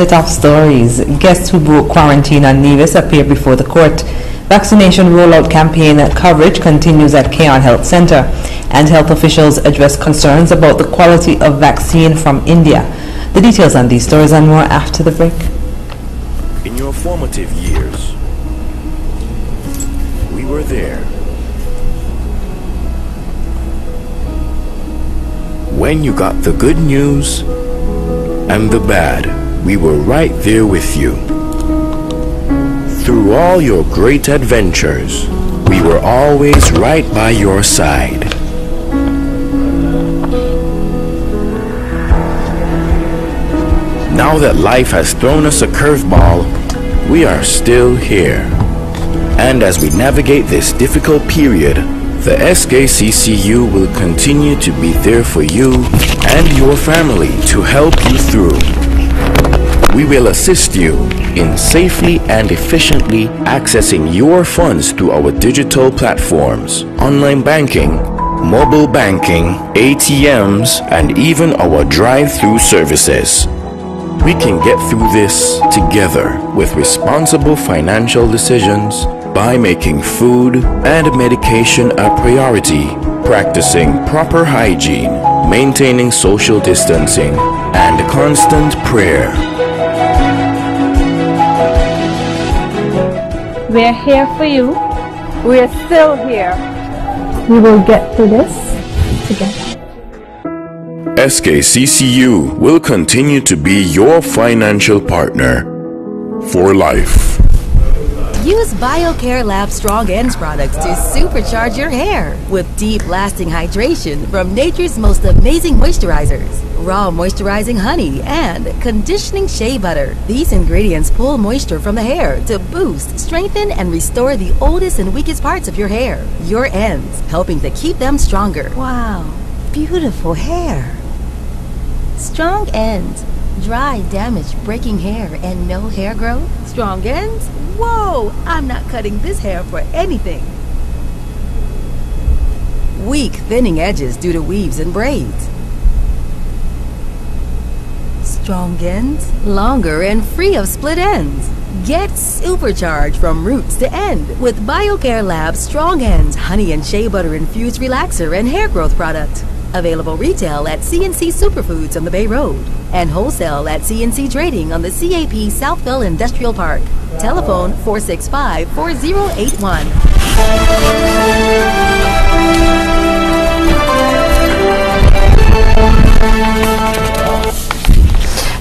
the top stories. Guests who broke quarantine on Nevis appear before the court. Vaccination rollout campaign coverage continues at Cayon Health Center, and health officials address concerns about the quality of vaccine from India. The details on these stories and more after the break. In your formative years, we were there. When you got the good news and the bad, we were right there with you. Through all your great adventures, we were always right by your side. Now that life has thrown us a curveball, we are still here. And as we navigate this difficult period, the SKCCU will continue to be there for you and your family to help you through. We will assist you in safely and efficiently accessing your funds through our digital platforms, online banking, mobile banking, ATMs, and even our drive-through services. We can get through this together with responsible financial decisions by making food and medication a priority, practicing proper hygiene, maintaining social distancing, and constant prayer. We're here for you. We're still here. We will get through this together. SKCCU will continue to be your financial partner for life. Use BioCare Lab Strong Ends products to supercharge your hair with deep lasting hydration from nature's most amazing moisturizers. Raw moisturizing honey and conditioning shea butter. These ingredients pull moisture from the hair to boost, strengthen, and restore the oldest and weakest parts of your hair, your ends, helping to keep them stronger. Wow, beautiful hair. Strong ends. Dry, damaged, breaking hair, and no hair growth? Strong ends? Whoa! I'm not cutting this hair for anything. Weak, thinning edges due to weaves and braids. Strong ends? Longer and free of split ends. Get supercharged from roots to end with BioCare Lab's Strong Ends Honey and Shea Butter Infused Relaxer and Hair Growth Product. Available retail at CNC Superfoods on the Bay Road and wholesale at CNC Trading on the CAP Southwell Industrial Park. Telephone 465 4081.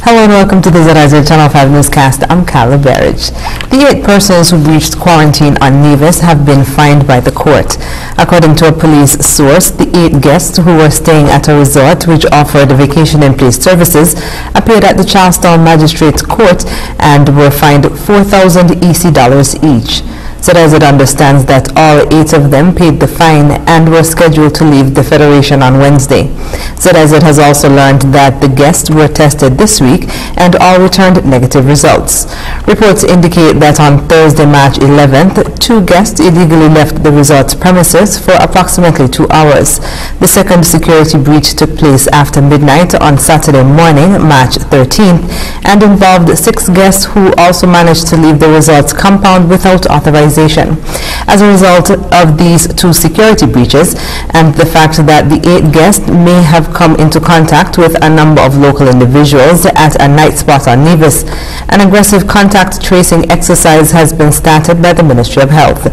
Hello and welcome to the ZIZ Channel 5 newscast. I'm Carla Berridge. The eight persons who breached quarantine on Nevis have been fined by the court. According to a police source, the eight guests who were staying at a resort which offered vacation-in-place services appeared at the Charlestown Magistrates Court and were fined 4,000 EC dollars each. ZIZ understands that all eight of them paid the fine and were scheduled to leave the Federation on Wednesday. ZIZ has also learned that the guests were tested this week and all returned negative results. Reports indicate that on Thursday, March 11th, two guests illegally left the resort's premises for approximately two hours. The second security breach took place after midnight on Saturday morning, March 13th, and involved six guests who also managed to leave the resort's compound without authorization as a result of these two security breaches and the fact that the eight guests may have come into contact with a number of local individuals at a night spot on Nevis, an aggressive contact tracing exercise has been started by the Ministry of Health.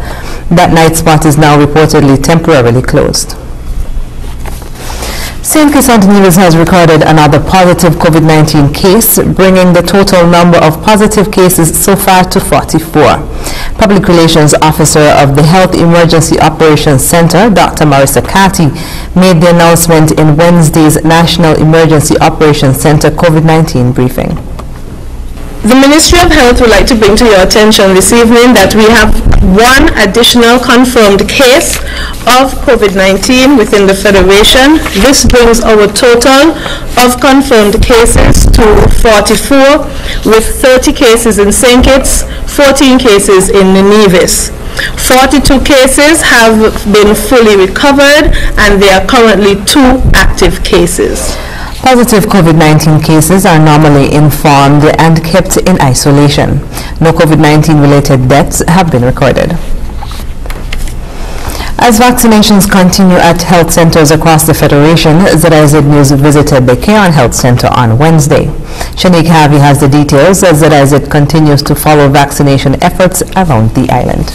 That night spot is now reportedly temporarily closed. St. Kitts Nevis has recorded another positive COVID-19 case, bringing the total number of positive cases so far to 44. Public Relations Officer of the Health Emergency Operations Center, Dr. Marissa Carty, made the announcement in Wednesday's National Emergency Operations Center COVID-19 briefing. The Ministry of Health would like to bring to your attention this evening that we have one additional confirmed case of COVID-19 within the Federation. This brings our total of confirmed cases to 44, with 30 cases in St. Kitts, 14 cases in Nevis. 42 cases have been fully recovered and there are currently two active cases. Positive COVID-19 cases are normally informed and kept in isolation. No COVID-19 related deaths have been recorded. As vaccinations continue at health centers across the Federation, ZIZ News visited the Cayon Health Center on Wednesday. Shanique Harvey has the details as ZIZ continues to follow vaccination efforts around the island.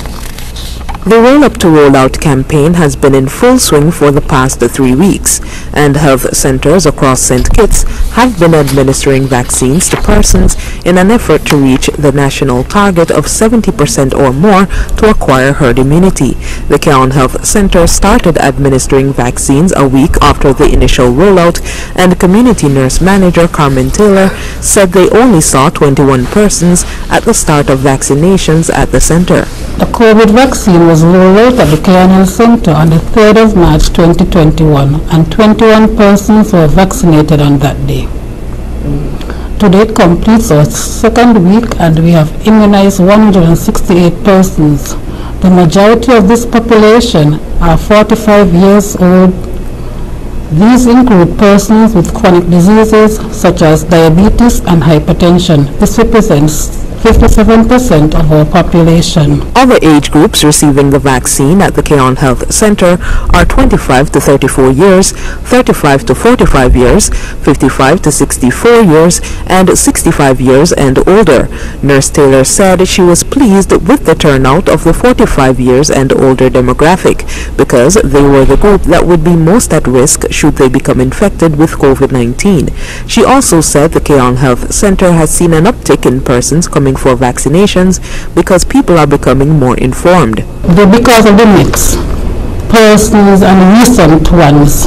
The Roll Up to Roll Out campaign has been in full swing for the past three weeks, and health centers across St. Kitts have been administering vaccines to persons in an effort to reach the national target of 70% or more to acquire herd immunity. The Cayon Health Center started administering vaccines a week after the initial rollout, and community nurse manager Carmen Taylor said they only saw 21 persons at the start of vaccinations at the center. The COVID vaccine was rolled out at the Cayon Health Center on the 3rd of March 2021 and 21 persons were vaccinated on that day. Today completes our second week and we have immunized 168 persons. The majority of this population are 45 years old. These include persons with chronic diseases such as diabetes and hypertension. This represents 57% of our population. Other age groups receiving the vaccine at the Cayon Health Center are 25 to 34 years, 35 to 45 years, 55 to 64 years, and 65 years and older. Nurse Taylor said she was pleased with the turnout of the 45 years and older demographic because they were the group that would be most at risk should they become infected with COVID-19. She also said the Cayon Health Center has seen an uptick in persons coming for vaccinations because people are becoming more informed. The- Because of the mix, persons and recent ones,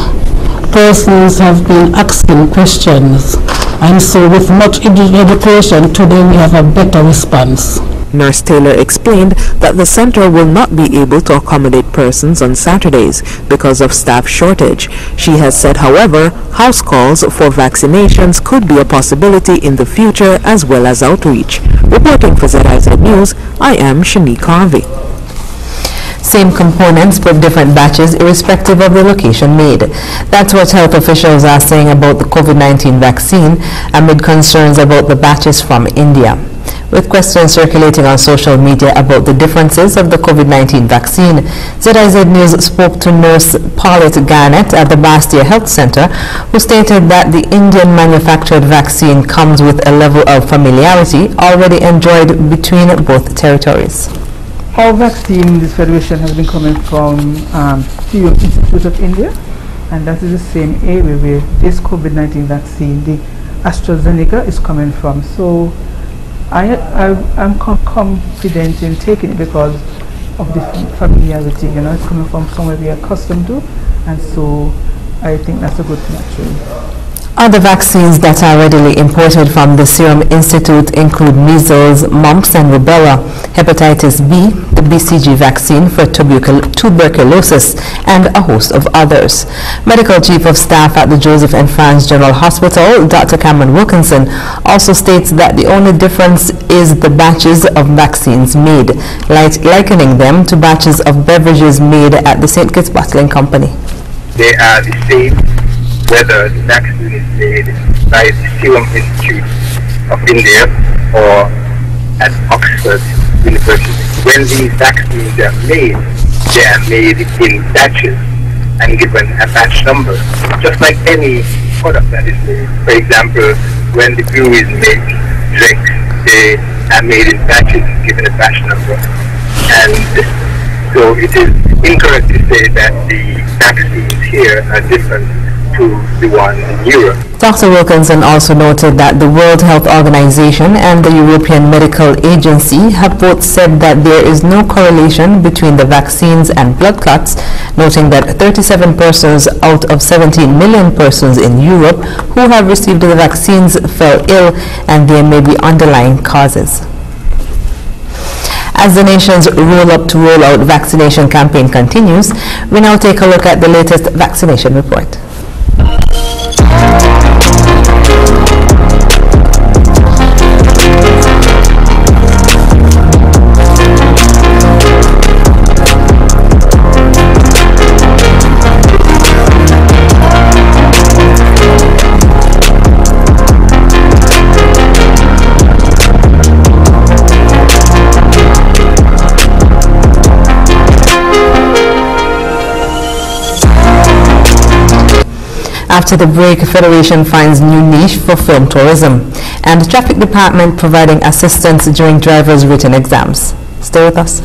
persons have been asking questions. And so with much edu- education, today we have a better response. Nurse Taylor explained that the center will not be able to accommodate persons on Saturdays because of staff shortage. She has said, however, house calls for vaccinations could be a possibility in the future as well as outreach. Reporting for ZIZ News, I am Shanique Harvey. Same components but different batches irrespective of the location made. That's what health officials are saying about the COVID-19 vaccine amid concerns about the batches from India. With questions circulating on social media about the differences of the COVID-19 vaccine, ZIZ News spoke to nurse Paulette Garnett at the Basseterre Health Center, who stated that the Indian manufactured vaccine comes with a level of familiarity already enjoyed between both territories. Our vaccine, this federation has been coming from um, Serum Institute of India, and that is the same area where this COVID-19 vaccine, the AstraZeneca, is coming from. So I, I, I'm com- confident in taking it because of the familiarity, you know, it's coming from somewhere we are accustomed to, and so I think that's a good thing actually. Other vaccines that are readily imported from the Serum Institute include measles, mumps and rubella, hepatitis B, the BCG vaccine for tubercul- tuberculosis, and a host of others. Medical Chief of Staff at the Joseph N. France General Hospital, Dr. Cameron Wilkinson, also states that the only difference is the batches of vaccines made, like- likening them to batches of beverages made at the St. Kitts Bottling Company. they are the same whether the vaccine the Serum Institute of India or at Oxford University. When these vaccines are made, they are made in batches and given a batch number, just like any product that is made. For example, when the breweries make drinks, they are made in batches given a batch number. And so it is incorrect to say that the vaccines here are different to the one in Europe. Dr. Wilkinson also noted that the World Health Organization and the European Medical Agency have both said that there is no correlation between the vaccines and blood clots, noting that 37 persons out of 17 million persons in Europe who have received the vaccines fell ill and there may be underlying causes. As the nation's roll up to roll out vaccination campaign continues, we now take a look at the latest vaccination report. After the break, Federation finds new niche for film tourism. And the Traffic Department providing assistance during drivers' written exams. Stay with us.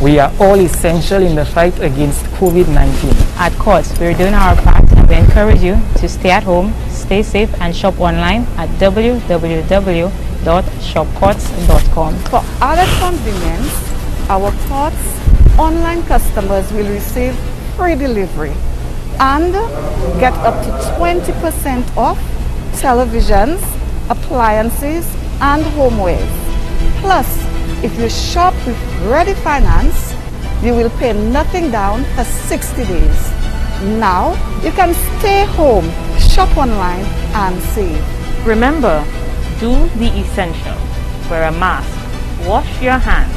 We are all essential in the fight against COVID-19. At Courts, we're doing our part and we encourage you to stay at home, stay safe and shop online at www.shopcourts.com. For other convenience, our Courts online customers will receive free delivery and get up to 20% off televisions, appliances, and homewares. Plus, if you shop with Ready Finance, you will pay nothing down for 60 days. Now, you can stay home, shop online, and save. Remember, do the essential. Wear a mask, wash your hands,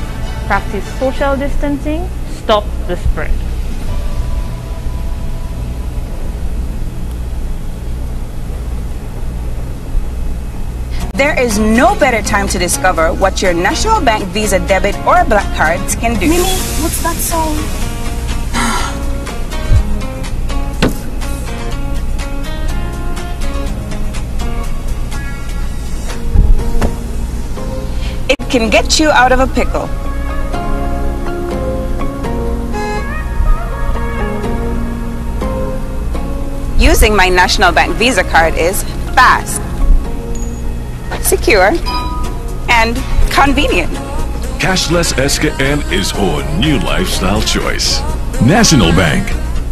practice social distancing, stop the spread. There is no better time to discover what your National Bank Visa debit or black cards can do. Mimi, what's that song? It can get you out of a pickle. Using my National Bank Visa card is fast, secure, and convenient. Cashless SKN is our new lifestyle choice. National Bank,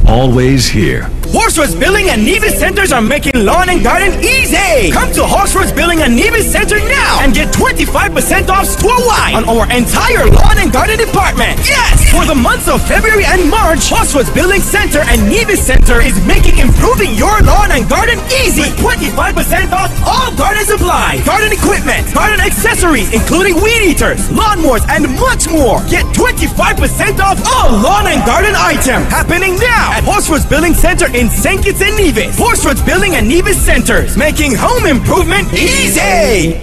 always here. Horsfords Building and Nevis Centers are making lawn and garden easy. Come to Horsfords Building and Nevis Center now and get 25% off store-wide on our entire lawn and garden department. Yes! For the months of February and March, Horsfords Building Center and Nevis Center is making improving your lawn and garden easy. With 25% off all garden supplies, garden equipment, garden accessories, including weed eaters, lawnmowers, and much more. Get 25% off all lawn and garden items happening now at Horsfords Building Center in St. Kitts and Nevis. Horsfords Building and Nevis Centers, making home improvement easy.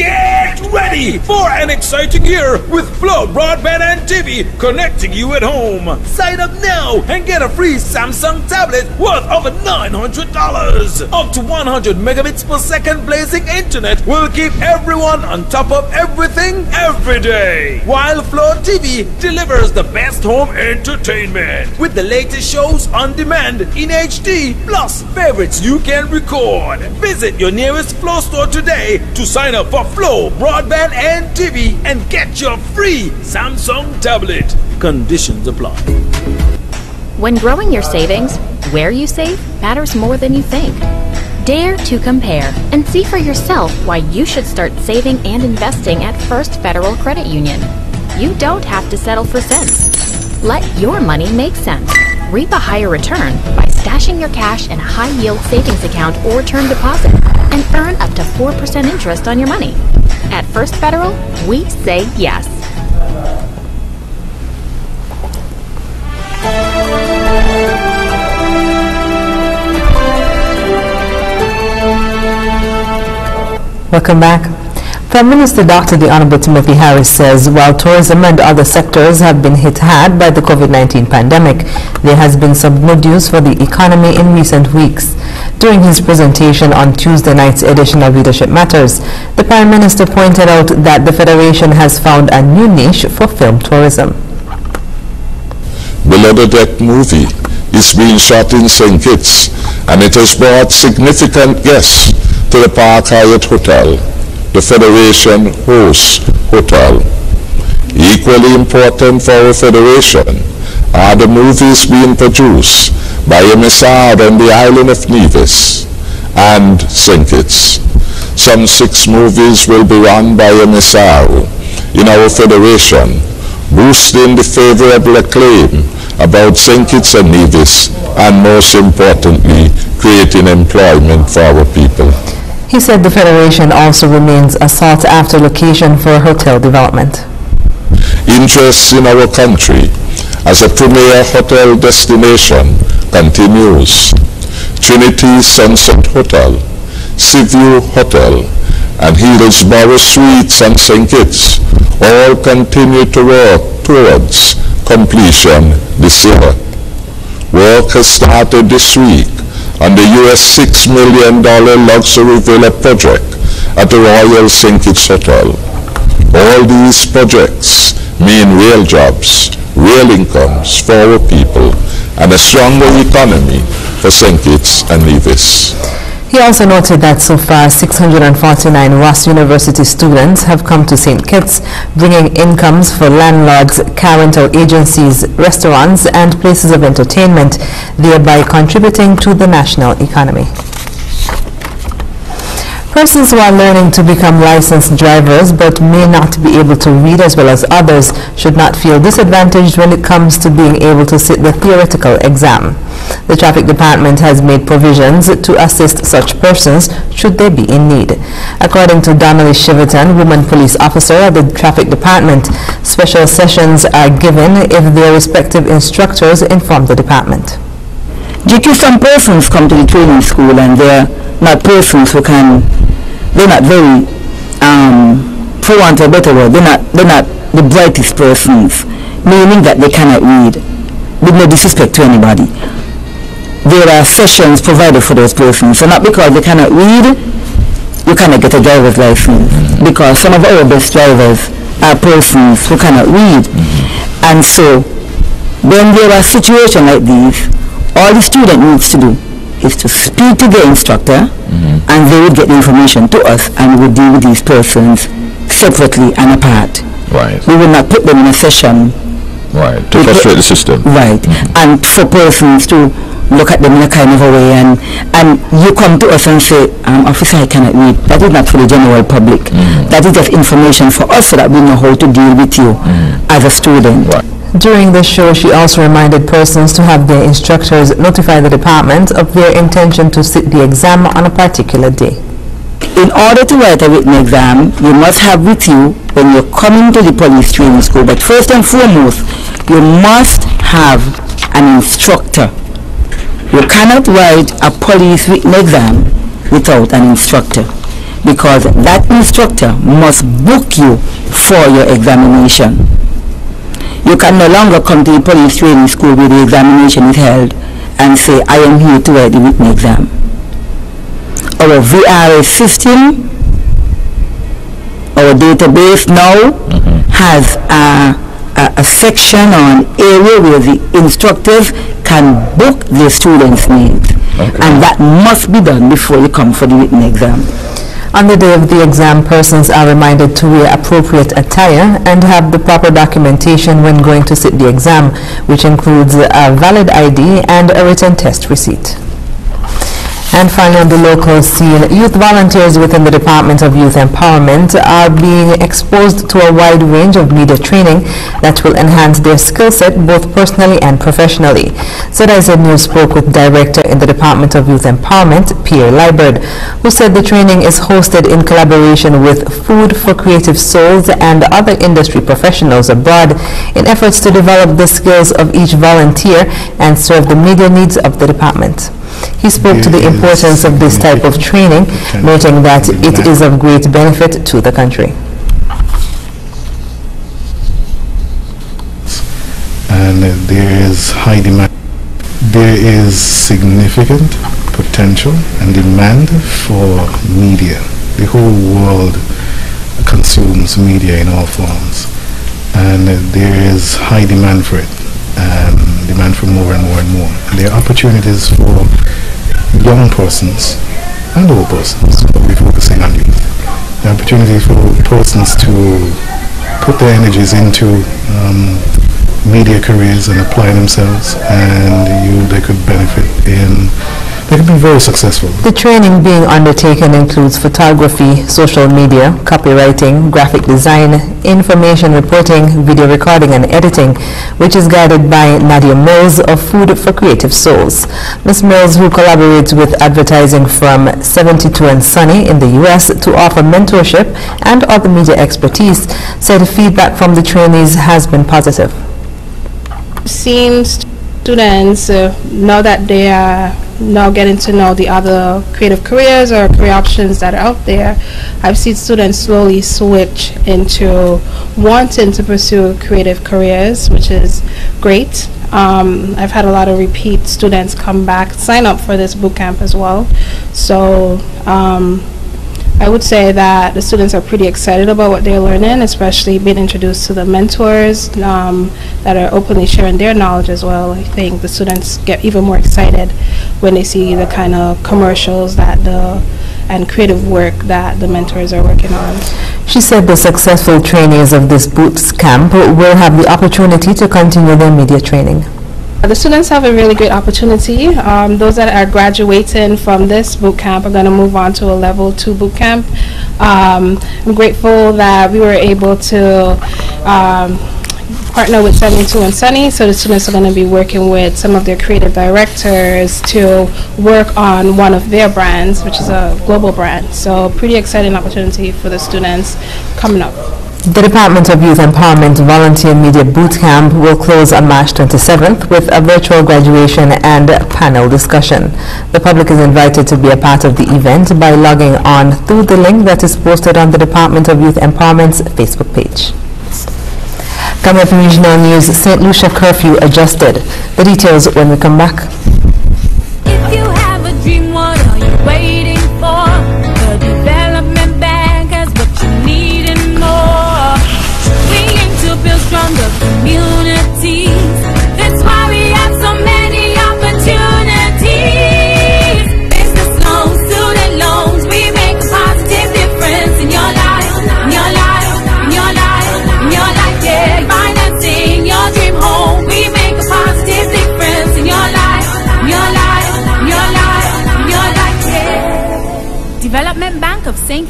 Get ready for an exciting year with Flow Broadband and TV connecting you at home. Sign up now and get a free Samsung tablet worth over $900. Up to 100 megabits per second blazing internet will keep everyone on top of everything every day. While Flow TV delivers the best home entertainment with the latest shows on demand in HD plus favorites you can record. Visit your nearest Flow store today to sign up for Flow Broadband and TV and get your free Samsung tablet. Conditions apply. When growing your savings, where you save matters more than you think. Dare to compare and see for yourself why you should start saving and investing at First Federal Credit Union. You don't have to settle for cents. Let your money make sense. Reap a higher return by stashing your cash in a high yield savings account or term deposit and earn up to 4% interest on your money. At First Federal, we say yes. Welcome back. Prime Minister Dr. The Honorable Timothy Harris says while tourism and other sectors have been hit hard by the COVID-19 pandemic, there has been some good news for the economy in recent weeks. During his presentation on Tuesday night's edition of Leadership Matters, the Prime Minister pointed out that the Federation has found a new niche for film tourism. The Deck movie is being shot in St. Kitts and it has brought significant guests to the Park Hyatt Hotel, the Federation host hotel. Equally important for our Federation are the movies being produced by MSR on the island of Nevis and St. Kitts. Some six movies will be run by MSR in our Federation, boosting the favorable acclaim about St. Kitts and Nevis and most importantly, creating employment for our people. He said the Federation also remains a sought-after location for hotel development. Interest in our country as a premier hotel destination continues. Trinity Sunset Hotel, Seaview Hotel, and Hillsborough Suites and St. Kitts all continue to work towards completion this year. Work has started this week on the US $6 million luxury villa project at the Royal St. Kitts Hotel. All these projects mean real jobs, real incomes for our people, and a stronger economy for St. Kitts and Nevis. He also noted that so far 649 Ross University students have come to St. Kitts, bringing incomes for landlords, car rental agencies, restaurants and places of entertainment, thereby contributing to the national economy. Persons who are learning to become licensed drivers but may not be able to read as well as others should not feel disadvantaged when it comes to being able to sit the theoretical exam. The Traffic Department has made provisions to assist such persons should they be in need. According to Donnelly Shiverton, woman police officer at the Traffic Department, special sessions are given if their respective instructors inform the department. Due to some persons come to the training school and they're not persons who can, they're not very, um, for want of a better word, they're not, they're not the brightest persons, meaning that they cannot read, with no disrespect to anybody. There are sessions provided for those persons, so not because they cannot read, you cannot get a driver's license, because some of our best drivers are persons who cannot read. And so, when there are situations like these, all the student needs to do is to speak to the instructor mm-hmm. and they would get the information to us and we would deal with these persons separately and apart. Right. We will not put them in a session. Right. To frustrate the system. Right. Mm-hmm. And for persons to look at them in a kind of a way and and you come to us and say, um, officer I cannot read. That is not for the general public. Mm-hmm. That is just information for us so that we know how to deal with you as a student. During the show, she also reminded persons to have their instructors notify the department of their intention to sit the exam on a particular day. In order to write a written exam, you must have with you when you're coming to the police training school. But first and foremost, you must have an instructor. You cannot write a police written exam without an instructor because that instructor must book you for your examination. You can no longer come to the police training school where the examination is held and say, I am here to write the written exam. Our VRS system, our database now mm-hmm. has a, a, a section on area where the instructors can book their students' names. And that must be done before you come for the written exam. On the day of the exam, persons are reminded to wear appropriate attire and have the proper documentation when going to sit the exam, which includes a valid ID and a written test receipt. And finally, on the local scene, youth volunteers within the Department of Youth Empowerment are being exposed to a wide range of media training that will enhance their skill set both personally and professionally. ZIZ News spoke with Director in the Department of Youth Empowerment, Pierre Liburd, who said the training is hosted in collaboration with Food for Creative Souls and other industry professionals abroad in efforts to develop the skills of each volunteer and serve the media needs of the department. He spoke to the importance of this type of training, noting that it is of great benefit to the country. and there is high demand. There is significant potential and demand for media. The whole world consumes media in all forms, and there is high demand for it, and demand for more and more and more. And there are opportunities for young persons and old persons, but we're focusing on youth. The opportunity for persons to put their energies into um, media careers and apply themselves and you they could benefit in they could be very successful The training being undertaken includes photography, social media, copywriting, graphic design, information reporting, video recording and editing, which is guided by Nadia Mills of Food for Creative Souls. Ms. Mills, who collaborates with advertising from 72 and Sunny in the U.S. to offer mentorship and other media expertise, said feedback from the trainees has been positive. seeing students uh, now that they are now getting to know the other creative careers or career options that are out there, I've seen students slowly switch into wanting to pursue creative careers, which is great. Um, I've had a lot of repeat students come back, sign up for this boot camp as well. So um, I would say that the students are pretty excited about what they're learning, especially being introduced to the mentors um, that are openly sharing their knowledge as well. I think the students get even more excited when they see the kind of commercials that the and creative work that the mentors are working on. She said the successful trainees of this boot camp will have the opportunity to continue their media training. The students have a really great opportunity. Um, those that are graduating from this boot camp are going to move on to a level two boot camp. Um, I'm grateful that we were able to um, partner with 72 and Sunny, so the students are going to be working with some of their creative directors to work on one of their brands, which is a global brand. So pretty exciting opportunity for the students coming up. The Department of Youth Empowerment Volunteer Media Boot Camp will close on March 27th with a virtual graduation and panel discussion. The public is invited to be a part of the event by logging on through the link that is posted on the Department of Youth Empowerment's Facebook page. Coming up in regional news, St. Lucia curfew adjusted. The details when we come back.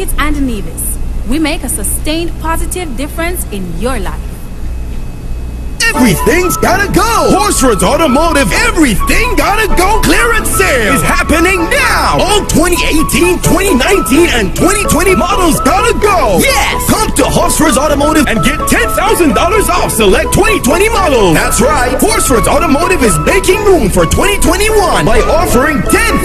Kitts and Nevis. We make a sustained positive difference in your life. Everything's gotta go! Horsford's Automotive, everything gotta go clearance sale is happening now! All 2018, 2019, and 2020 models gotta go! Yes! Come to Horsford's Automotive and get $10,000 off select 2020 models! That's right! Horsford's Automotive is making room for 2021 by offering $10,000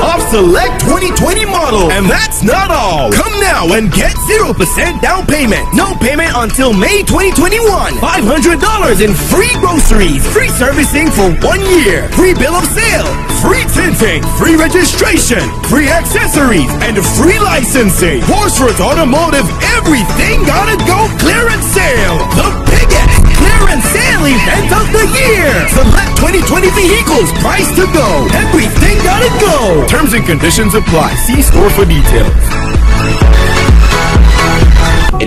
off select 2020 models! And that's not all! Come now and get 0% down payment! No payment until May 2021! $500 in free groceries, free servicing for one year, free bill of sale, free tinting, free registration, free accessories, and free licensing. Horsford's Automotive, everything gotta go clearance sale. The biggest clearance sale event of the year. Select 2020 vehicles, price to go. Everything gotta go. Terms and conditions apply. See store for details.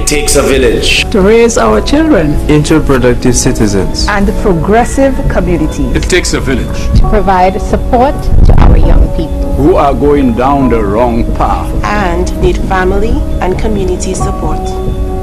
It takes a village to raise our children into productive citizens. and progressive communities It takes a village to provide support to our young people. who are going down the wrong path. and need family and community support.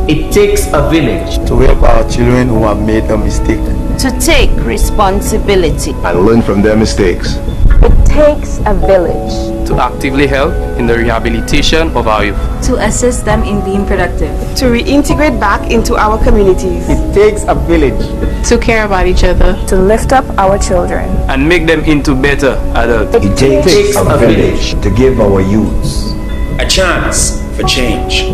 It takes a village to help our children who have made a mistake To take responsibility. and learn from their mistakes. It takes a village To actively help in the rehabilitation of our youth. to assist them in being productive. To reintegrate back into our communities. It takes a village To care about each other. To lift up our children. and make them into better adults. It takes a village to give our youths a chance for change.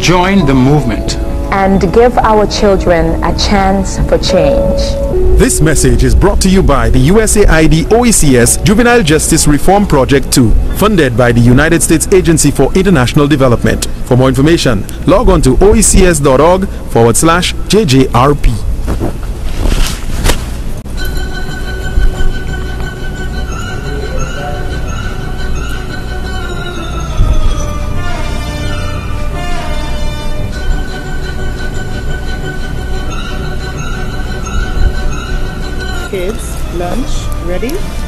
join the movement And give our children a chance for change. This message is brought to you by the USAID OECS Juvenile Justice Reform Project 2, funded by the United States Agency for International Development. For more information, log on to oecs.org forward slash JJRP. Lunch. Ready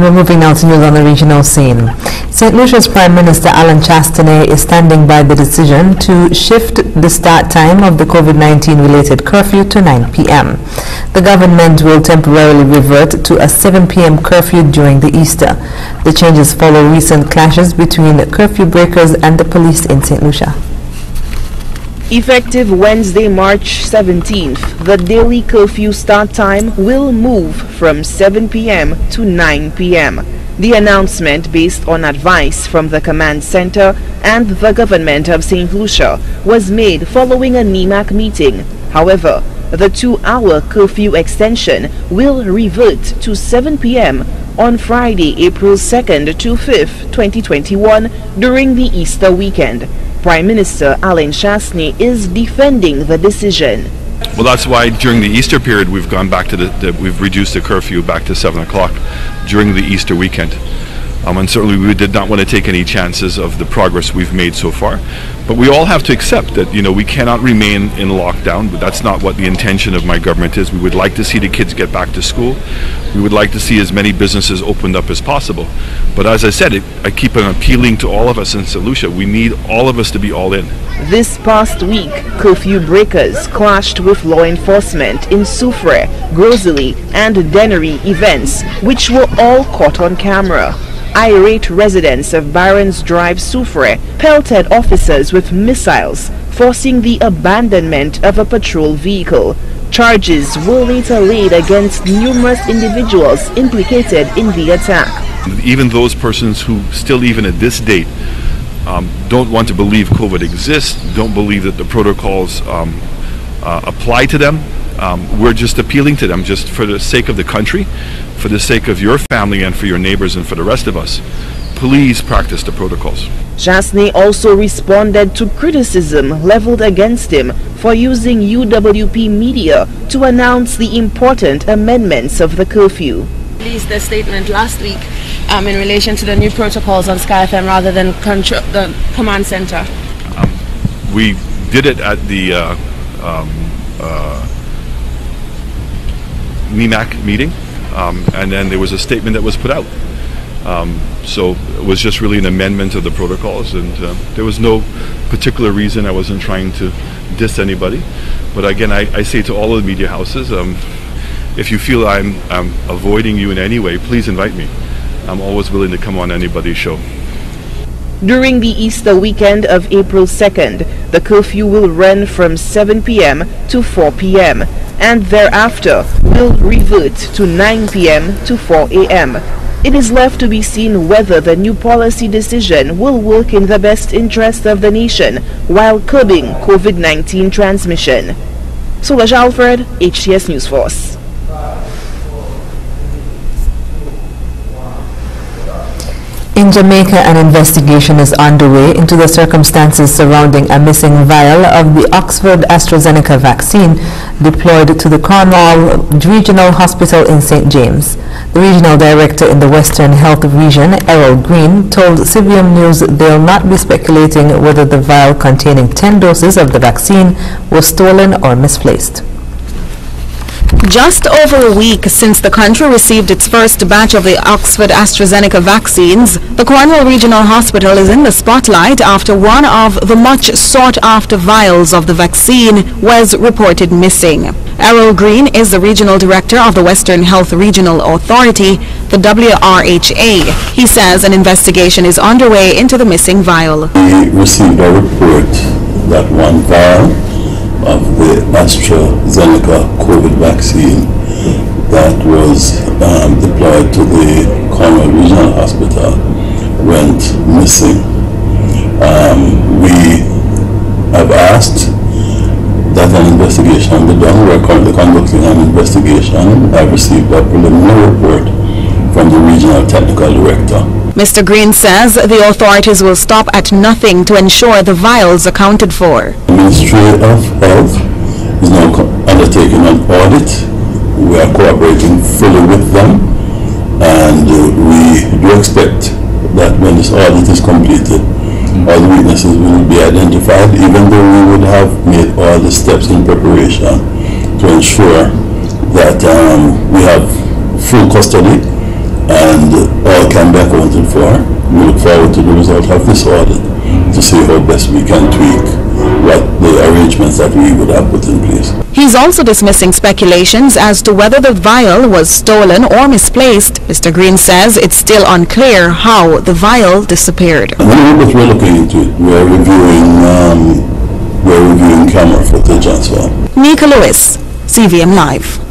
And we're moving now to news on the regional scene. St. Lucia's Prime Minister Allen Chastanet is standing by the decision to shift the start time of the COVID-19 related curfew to 9 p.m. The government will temporarily revert to a 7 p.m. curfew during the Easter. The changes follow recent clashes between curfew breakers and the police in St. Lucia. Effective Wednesday, March 17th, the daily curfew start time will move from 7 p.m. to 9 p.m. The announcement, based on advice from the command center and the government of St. Lucia, was made following a NEMAC meeting. However, the two-hour curfew extension will revert to 7 p.m. on Friday, April 2nd to 5th, 2021 during the Easter weekend. Prime Minister Allen Chastanet is defending the decision. Well, that's why during the Easter period we've gone back to the, the we've reduced the curfew back to seven o'clock during the Easter weekend. Um, and certainly we did not want to take any chances of the progress we've made so far. But we all have to accept that, you know, we cannot remain in lockdown, but that's not what the intention of my government is. We would like to see the kids get back to school. We would like to see as many businesses opened up as possible. But as I said, it, I keep on appealing to all of us in St. Lucia. We need all of us to be all in. This past week, curfew breakers clashed with law enforcement in Soufriere, Gros Islet, and Dennery events, which were all caught on camera. Irate residents of Barons Drive, Soufriere, pelted officers with missiles, forcing the abandonment of a patrol vehicle. Charges were later laid against numerous individuals implicated in the attack. Even those persons who still, even at this date, um, don't want to believe COVID exists, don't believe that the protocols um, uh, apply to them, um, we're just appealing to them just for the sake of the country, for the sake of your family and for your neighbors and for the rest of us. Please practice the protocols. Chastanet also responded to criticism leveled against him for using UWP media to announce the important amendments of the curfew. released the statement last week um, in relation to the new protocols on Sky FM rather than contro- the command center. We did it at the uh, um, uh, NEMAC meeting, um, and then there was a statement that was put out. Um, so it was just really an amendment of the protocols, and uh, there was no particular reason. I wasn't trying to diss anybody, but again, I, I say to all of the media houses, um, if you feel I'm, I'm avoiding you in any way, please invite me. I'm always willing to come on anybody's show. During the Easter weekend of April 2nd, the curfew will run from 7 p.m. to 4 p.m. and thereafter will revert to 9 p.m. to 4 a.m. It is left to be seen whether the new policy decision will work in the best interest of the nation while curbing COVID-19 transmission. Solange Alfred, HTS News Force. In Jamaica, an investigation is underway into the circumstances surrounding a missing vial of the Oxford AstraZeneca vaccine deployed to the Cornwall Regional Hospital in St. James. The regional director in the Western Health Region, Errol Greene, told CVM News they'll not be speculating whether the vial containing 10 doses of the vaccine was stolen or misplaced. Just over a week since the country received its first batch of the Oxford AstraZeneca vaccines, the Cornwall Regional Hospital is in the spotlight after one of the much sought-after vials of the vaccine was reported missing. Errol Greene is the regional director of the Western Health Regional Authority, the WRHA. He says an investigation is underway into the missing vial. We received a report that one vial of the AstraZeneca COVID vaccine that was um, deployed to the Cornwall Regional Hospital went missing. Um, we have asked that an investigation be done. We're currently conducting an investigation. I've received a preliminary report from the regional technical director. Mr. Greene says the authorities will stop at nothing to ensure the vials accounted for. The Ministry of Health is now undertaking an audit. We are cooperating fully with them and uh, we do expect that when this audit is completed, all the weaknesses will be identified, even though we would have made all the steps in preparation to ensure that um, we have full custody and all can be accounted for. We look forward to the result of this audit to see how best we can tweak what the arrangements that we would have put in place. He's also dismissing speculations as to whether the vial was stolen or misplaced. Mr. Greene says it's still unclear how the vial disappeared. We're looking into it, we're reviewing, um, we're reviewing camera footage as well. Nika Lewis, CVM Live.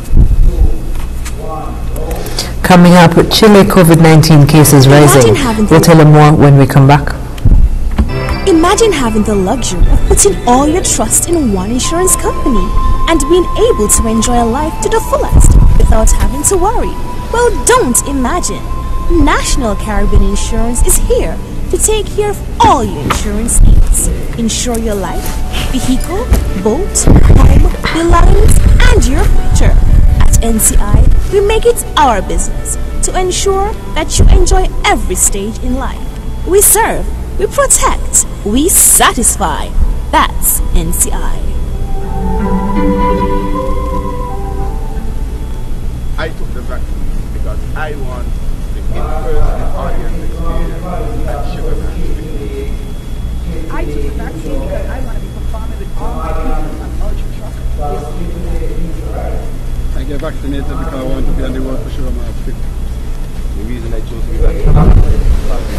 Coming up, with Chile COVID-19 cases rising. We'll tell you more when we come back. Imagine having the luxury of putting all your trust in one insurance company and being able to enjoy a life to the fullest without having to worry. Well, don't imagine. National Caribbean Insurance is here to take care of all your insurance needs. Insure your life, vehicle, boat, home, belongings, and your future. At NCI, we make it our business to ensure that you enjoy every stage in life. We serve, we protect, we satisfy. That's NCI. Vaccinated because I want to be on the road for sure. I'm fit. The reason I chose to be vaccinated is because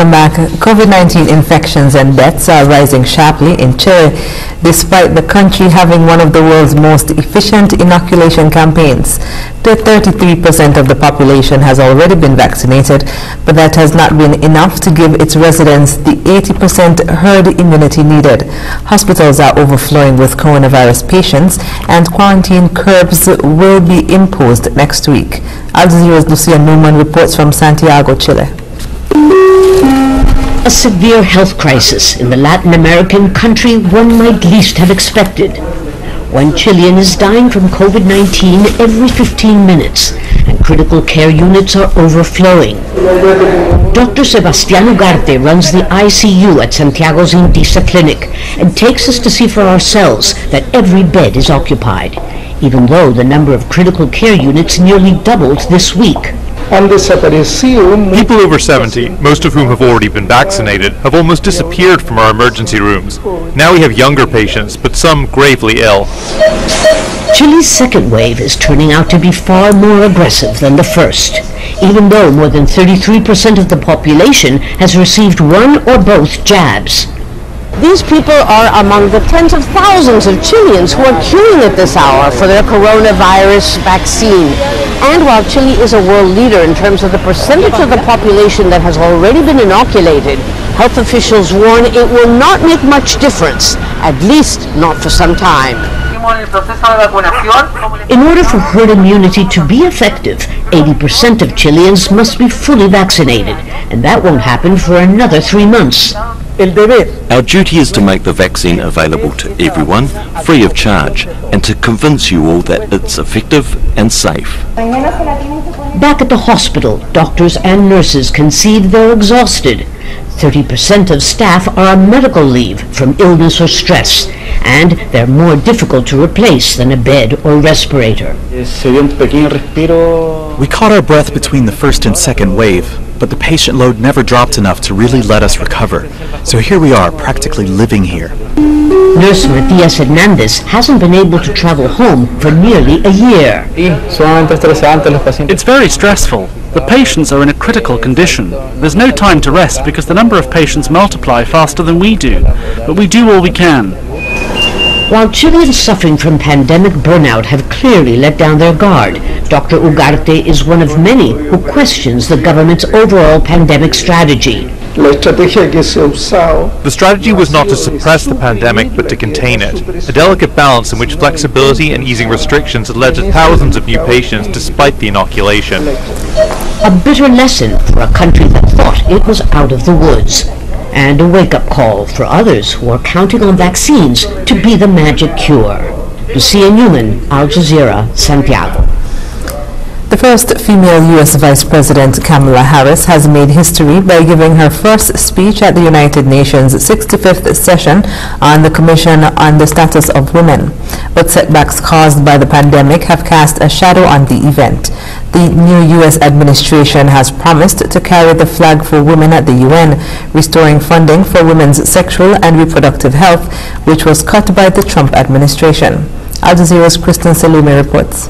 Welcome back. COVID-19 infections and deaths are rising sharply in Chile, despite the country having one of the world's most efficient inoculation campaigns. The 33% of the population has already been vaccinated, but that has not been enough to give its residents the 80% herd immunity needed. Hospitals are overflowing with coronavirus patients, and quarantine curbs will be imposed next week. Al Jazeera's Lucia Newman reports from Santiago, Chile. A severe health crisis in the Latin American country one might least have expected. One Chilean is dying from COVID-19 every 15 minutes, and critical care units are overflowing. Dr. Sebastián Ugarte runs the ICU at Santiago's Indisa Clinic and takes us to see for ourselves that every bed is occupied, even though the number of critical care units nearly doubled this week. People over 70, most of whom have already been vaccinated, have almost disappeared from our emergency rooms. Now we have younger patients, but some gravely ill. Chile's second wave is turning out to be far more aggressive than the first, even though more than 33% of the population has received one or both jabs. These people are among the tens of thousands of Chileans who are queuing at this hour for their coronavirus vaccine. And while Chile is a world leader in terms of the percentage of the population that has already been inoculated, health officials warn it will not make much difference, at least not for some time. In order for herd immunity to be effective, 80% of Chileans must be fully vaccinated, and that won't happen for another three months. Our duty is to make the vaccine available to everyone, free of charge, and to convince you all that it's effective and safe. Back at the hospital, doctors and nurses concede they're exhausted. 30% of staff are on medical leave from illness or stress, and they're more difficult to replace than a bed or respirator. We caught our breath between the first and second wave, but the patient load never dropped enough to really let us recover. So here we are, practically living here. Nurse Matias Hernandez hasn't been able to travel home for nearly a year. It's very stressful. The patients are in a critical condition. There's no time to rest because the number of patients multiply faster than we do. But we do all we can. While Chileans suffering from pandemic burnout have clearly let down their guard, Dr. Ugarte is one of many who questions the government's overall pandemic strategy. The strategy was not to suppress the pandemic, but to contain it. A delicate balance in which flexibility and easing restrictions had led to thousands of new patients despite the inoculation. A bitter lesson for a country that thought it was out of the woods. And a wake-up call for others who are counting on vaccines to be the magic cure. Lucia Newman, Al Jazeera, Santiago. The first female U.S. Vice President Kamala Harris has made history by giving her first speech at the United Nations 65th session on the Commission on the Status of Women. But setbacks caused by the pandemic have cast a shadow on the event. The new U.S. administration has promised to carry the flag for women at the UN, restoring funding for women's sexual and reproductive health, which was cut by the Trump administration. Al Jazeera's Kristen Saloomey reports.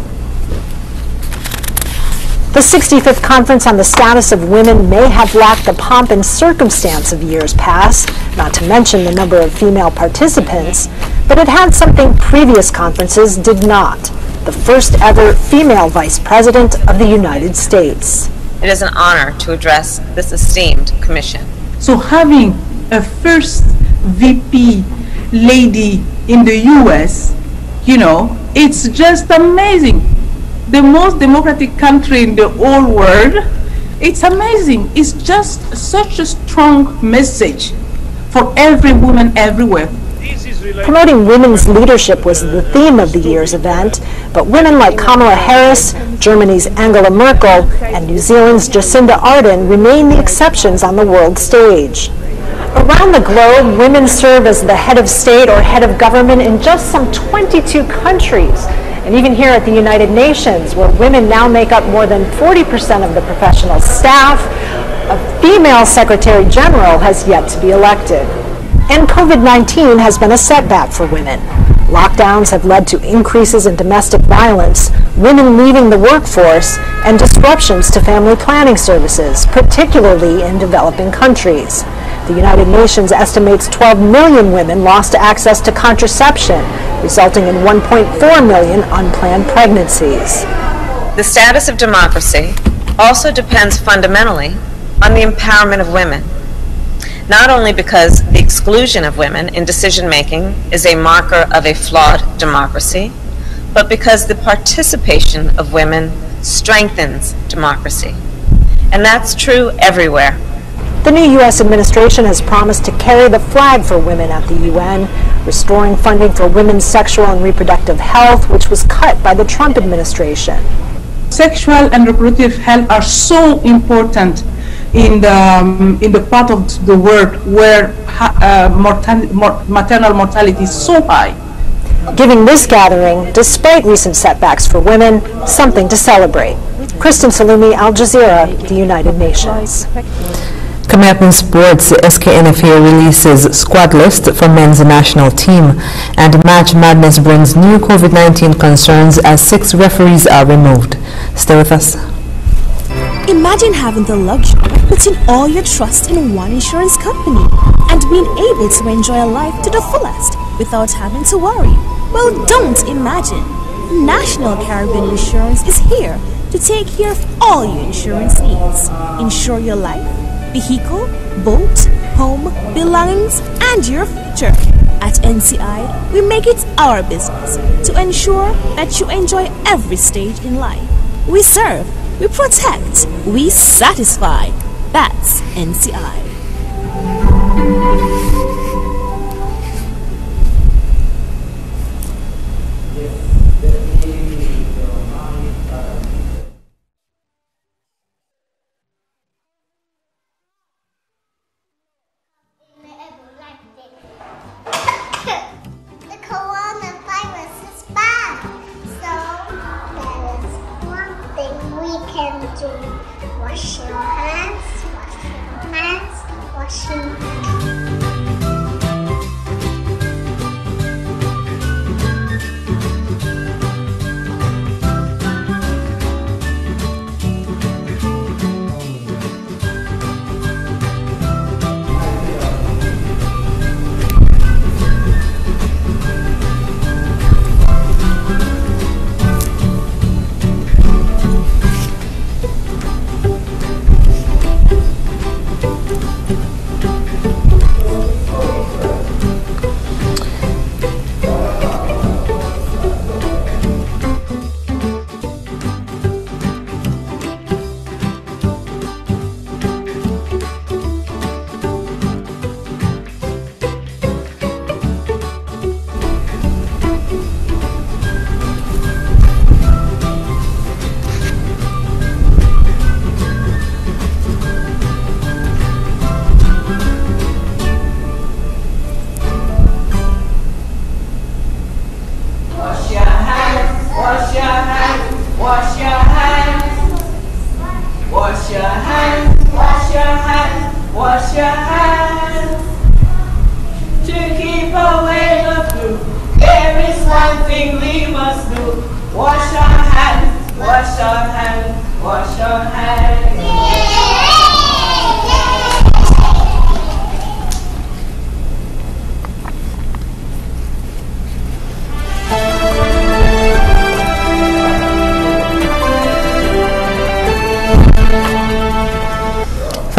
The 65th Conference on the Status of Women may have lacked the pomp and circumstance of years past, not to mention the number of female participants, but it had something previous conferences did not, the first ever female Vice President of the United States. It is an honor to address this esteemed commission. So having a first VP lady in the US, you know, it's just amazing the most democratic country in the whole world. It's amazing. It's just such a strong message for every woman everywhere. Promoting women's leadership was the theme of the year's event, but women like Kamala Harris, Germany's Angela Merkel, and New Zealand's Jacinda Ardern remain the exceptions on the world stage. Around the globe, women serve as the head of state or head of government in just some 22 countries. And even here at the United Nations, where women now make up more than 40% of the professional staff, a female Secretary General has yet to be elected. And COVID-19 has been a setback for women. Lockdowns have led to increases in domestic violence, women leaving the workforce, and disruptions to family planning services, particularly in developing countries. The United Nations estimates 12 million women lost access to contraception, resulting in 1.4 million unplanned pregnancies. The status of democracy also depends fundamentally on the empowerment of women. Not only because the exclusion of women in decision making is a marker of a flawed democracy, but because the participation of women strengthens democracy. And that's true everywhere. The new U.S. administration has promised to carry the flag for women at the UN, restoring funding for women's sexual and reproductive health, which was cut by the Trump administration. Sexual and reproductive health are so important in the, um, in the part of the world where uh, mortal, mor maternal mortality is so high. Giving this gathering, despite recent setbacks for women, something to celebrate. Kristen Saloomey, Al Jazeera, the United Nations. Coming sports, SKNFA releases squad list for men's national team. And March Madness brings new COVID-19 concerns as six referees are removed. Stay with us. Imagine having the luxury of putting all your trust in one insurance company and being able to enjoy a life to the fullest without having to worry. Well, don't imagine. National Caribbean Insurance is here to take care of all your insurance needs. Insure your life vehicle, boat, home, belongings, and your future. At NCI, we make it our business to ensure that you enjoy every stage in life. We serve, we protect, we satisfy. That's NCI.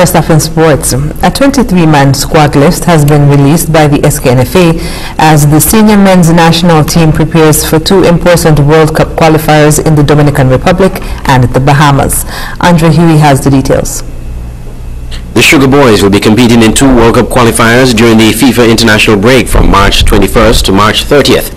First off in sports, a 23-man squad list has been released by the SKNFA as the senior men's national team prepares for two important World Cup qualifiers in the Dominican Republic and the Bahamas. Andre Huey has the details. The Sugar Boys will be competing in two World Cup qualifiers during the FIFA international break from March 21st to March 30th.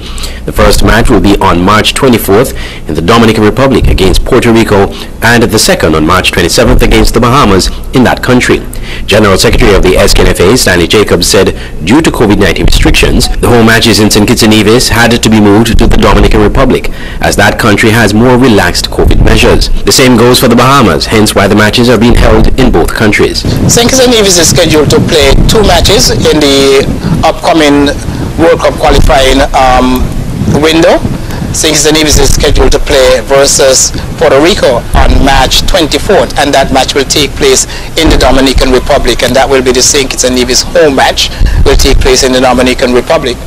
The first match will be on March 24th in the Dominican Republic against Puerto Rico and the second on March 27th against the Bahamas in that country. General Secretary of the SKNFA, Stanley Jacobs, said due to COVID-19 restrictions, the home matches in St. Kitts and Nevis had to be moved to the Dominican Republic as that country has more relaxed COVID measures. The same goes for the Bahamas, hence why the matches are being held in both countries. St. Kitts and Nevis is scheduled to play two matches in the upcoming World Cup qualifying um, window. St. Nevis is scheduled to play versus Puerto Rico on March 24th, and that match will take place in the Dominican Republic, and that will be the St. Nevis home match will take place in the Dominican Republic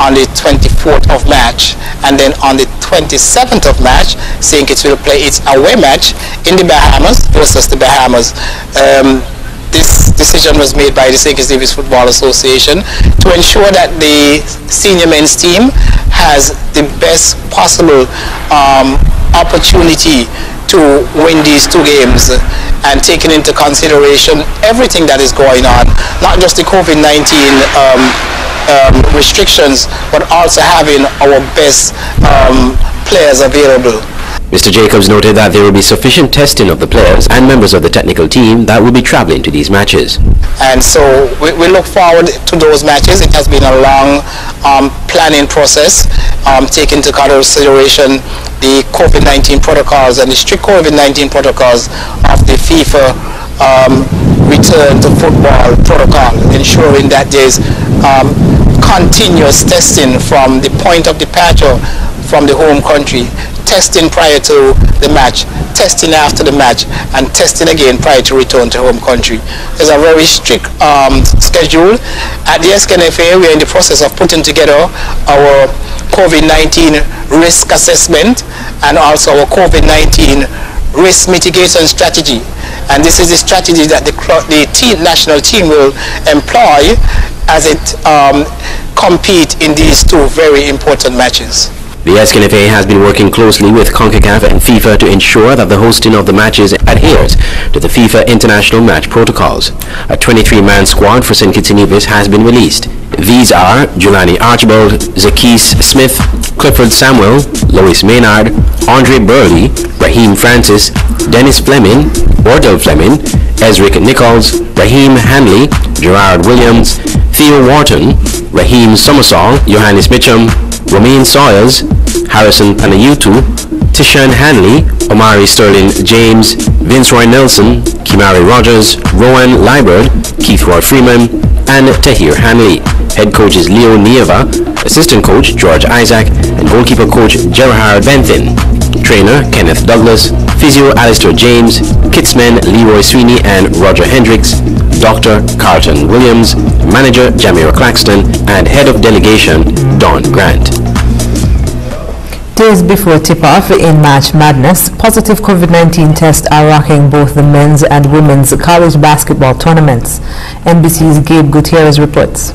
on the 24th of March, and then on the 27th of March, St. Kitts will play its away match in the Bahamas versus the Bahamas. Um, decision was made by the St. Nevis Football Association to ensure that the senior men's team has the best possible um, opportunity to win these two games and taking into consideration everything that is going on, not just the COVID-19 um, um, restrictions, but also having our best um, players available. Mr. Jacobs noted that there will be sufficient testing of the players and members of the technical team that will be traveling to these matches. And so we, we look forward to those matches. It has been a long um, planning process, um, taking into consideration the COVID-19 protocols and the strict COVID-19 protocols of the FIFA um, return to football protocol, ensuring that there's um, continuous testing from the point of departure from the home country testing prior to the match, testing after the match, and testing again prior to return to home country. There's a very strict um, schedule. At the SKNFA, we are in the process of putting together our COVID-19 risk assessment and also our COVID-19 risk mitigation strategy. And this is the strategy that the, the team, national team will employ as it um, compete in these two very important matches. The SKNFA has been working closely with CONCACAF and FIFA to ensure that the hosting of the matches adheres to the FIFA international match protocols. A 23-man squad for St. Kitts and Nevis has been released. These are Jelani Archibald, Zakis Smith, Clifford Samuel, Lois Maynard, Andre Burley, Raheem Francis, Dennis Fleming, Wardell Fleming, Ezric Nichols, Raheem Hanley, Gerard Williams, Theo Wharton, Raheem Somersall, Johannes Mitchum, Romain Sawyers, Harrison Panayutu, Tishan Hanley, Omari Sterling James, Vince Roy Nelson, Kimari Rogers, Rowan Liburd, Keith Roy Freeman, and Tahir Hanley. Head coaches Leo Nieva, assistant coach George Isaac, and goalkeeper coach Gerhard Bentham. Trainer Kenneth Douglas, physio Alistair James, Kitsman Leroy Sweeney and Roger Hendricks, Dr. Carlton Williams, Manager Jamira Claxton, and Head of Delegation Don Grant. Days before tip-off in March Madness, positive COVID-19 tests are rocking both the men's and women's college basketball tournaments. NBC's Gabe Gutierrez reports.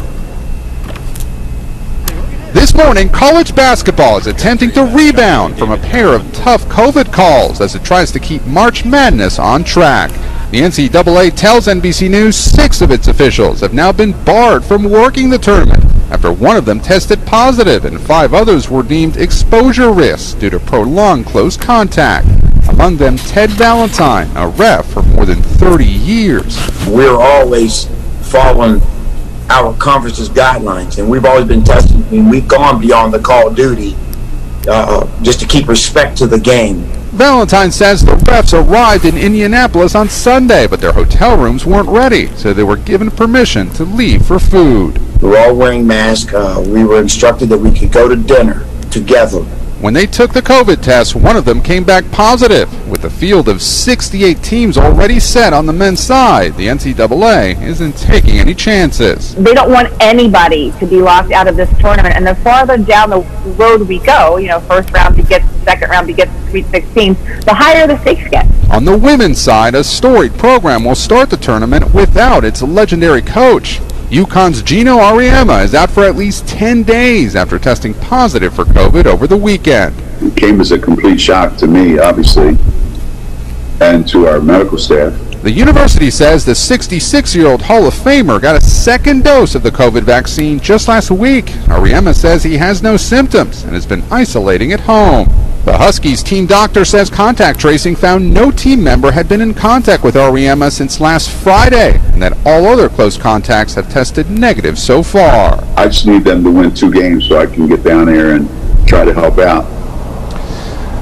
This morning, college basketball is attempting to rebound from a pair of tough COVID calls as it tries to keep March Madness on track. The NCAA tells NBC News six of its officials have now been barred from working the tournament after one of them tested positive and five others were deemed exposure risks due to prolonged close contact. Among them, Ted Valentine, a ref for more than 30 years. We're always following our conference's guidelines, and we've always been testing. I mean, we've gone beyond the call of duty uh, just to keep respect to the game. Valentine says the refs arrived in Indianapolis on Sunday, but their hotel rooms weren't ready, so they were given permission to leave for food. We were all wearing masks. Uh, we were instructed that we could go to dinner together When they took the COVID test, one of them came back positive. With a field of 68 teams already set on the men's side, the NCAA isn't taking any chances. They don't want anybody to be locked out of this tournament. And the farther down the road we go, you know, first round begets the second round begets the Sweet 16, the higher the stakes get. On the women's side, a storied program will start the tournament without its legendary coach. UConn's Geno Auriemma is out for at least 10 days after testing positive for COVID over the weekend. It came as a complete shock to me, obviously, and to our medical staff. The university says the 66-year-old Hall of Famer got a second dose of the COVID vaccine just last week. Ariema says he has no symptoms and has been isolating at home. The Huskies team doctor says contact tracing found no team member had been in contact with Auriemma since last Friday and that all other close contacts have tested negative so far. I just need them to win two games so I can get down there and try to help out.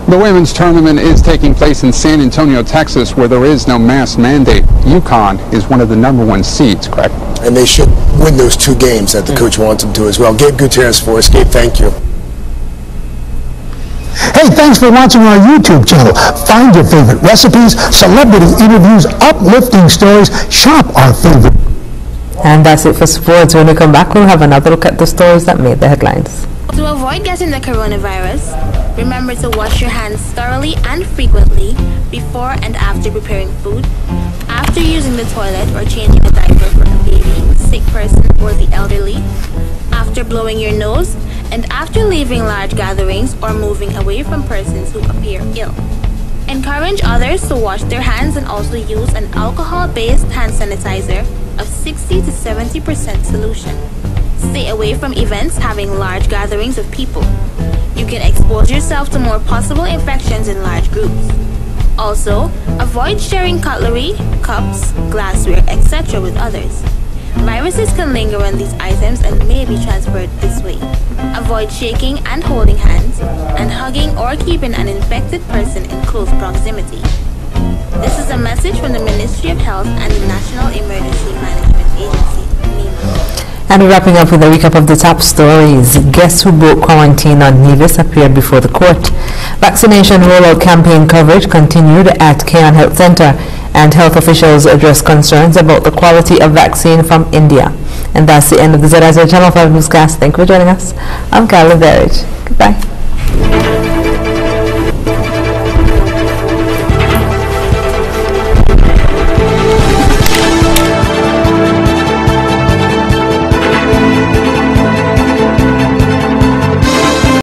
The women's tournament is taking place in San Antonio, Texas, where there is no mask mandate. UConn is one of the number one seeds, correct? And they should win those two games that the hmm. coach wants them to as well. Gabe Gutierrez for us. Gabe, thank you. Hey, thanks for watching our YouTube channel. Find your favorite recipes, celebrity interviews, uplifting stories. Shop our favorite. And that's it for sports. When we come back, we'll have another look at the stories that made the headlines. To avoid getting the coronavirus, remember to wash your hands thoroughly and frequently before and after preparing food, after using the toilet or changing a diaper for a baby, sick person, or the elderly, after blowing your nose, and after leaving large gatherings or moving away from persons who appear ill. Encourage others to wash their hands and also use an alcohol-based hand sanitizer of 60 to 70% solution. Stay away from events having large gatherings of people. You can expose yourself to more possible infections in large groups. Also, avoid sharing cutlery, cups, glassware, etc. with others. Viruses can linger on these items and may be transferred this way. Avoid shaking and holding hands, and hugging or keeping an infected person in close proximity. This is a message from the Ministry of Health and the National Emergency Management Agency, NEMA. And wrapping up with a recap of the top stories. Guess who broke quarantine on Nevis appeared before the court. Vaccination rollout campaign coverage continued at Cayon Health Center and health officials addressed concerns about the quality of vaccine from India. And that's the end of the ZIZ Channel 5 newscast. Thank you for joining us. I'm Carla Berridge. Goodbye.